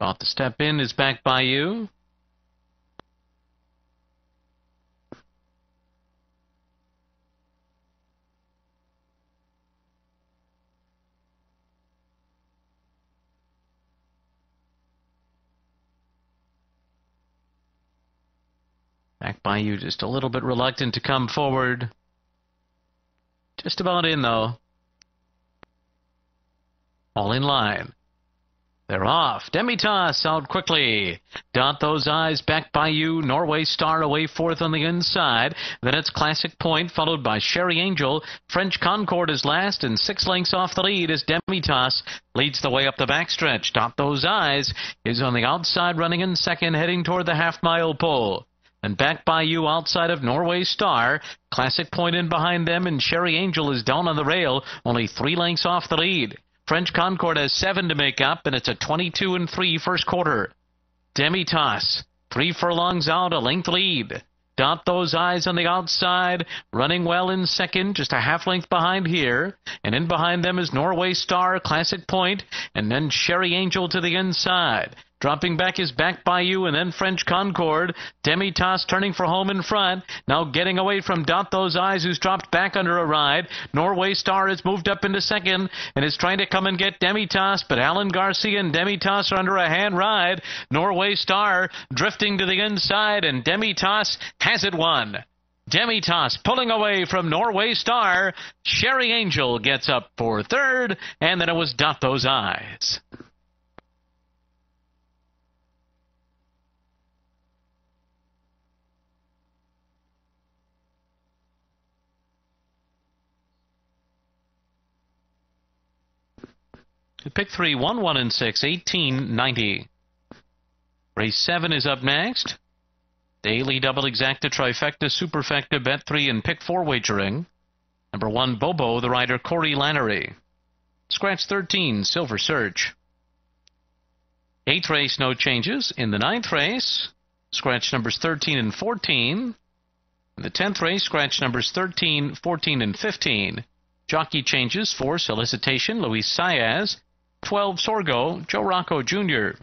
About to step in is back by you. Back by you, just a little bit reluctant to come forward. Just about in, though. All in line. They're off. Demitas out quickly. Dot those eyes back by you. Norway Star away fourth on the inside. Then it's Classic Point, followed by Sherry Angel. French Concord is last, and six lengths off the lead as Demitas leads the way up the backstretch. Dot those eyes is on the outside, running in second, heading toward the half mile pole. And back by you outside of Norway Star. Classic Point in behind them, and Sherry Angel is down on the rail, only three lengths off the lead. French Concord has seven to make up, and it's a 22 and 3 first quarter. Demitas, three furlongs out, a length lead. Dot those eyes on the outside, running well in second, just a half length behind here. And in behind them is Norway Star, Classic Point, and then Sherry Angel to the inside. Dropping back is back by you and then French Concord. Demitas turning for home in front. Now getting away from Dot Those Eyes who's dropped back under a ride. Norway Star has moved up into second and is trying to come and get Demitas, but Alan Garcia and Demitas are under a hand ride. Norway Star drifting to the inside and Demitas has it won. Demitas pulling away from Norway Star. Sherry Angel gets up for third, and then it was Dot Those Eyes. Pick three, one, one, and six, six, eighteen ninety. Race seven is up next. Daily double exacta trifecta superfecta bet three and pick four wagering. Number one Bobo, the rider Corey Lanerie. Scratch thirteen, Silver Surge. Eighth race, no changes. In the ninth race, scratch numbers 13 and 14. In the tenth race, scratch numbers 13, 14, and 15. Jockey changes for solicitation, Luis Saez. 12 Sorgo, Joe Rocco Jr.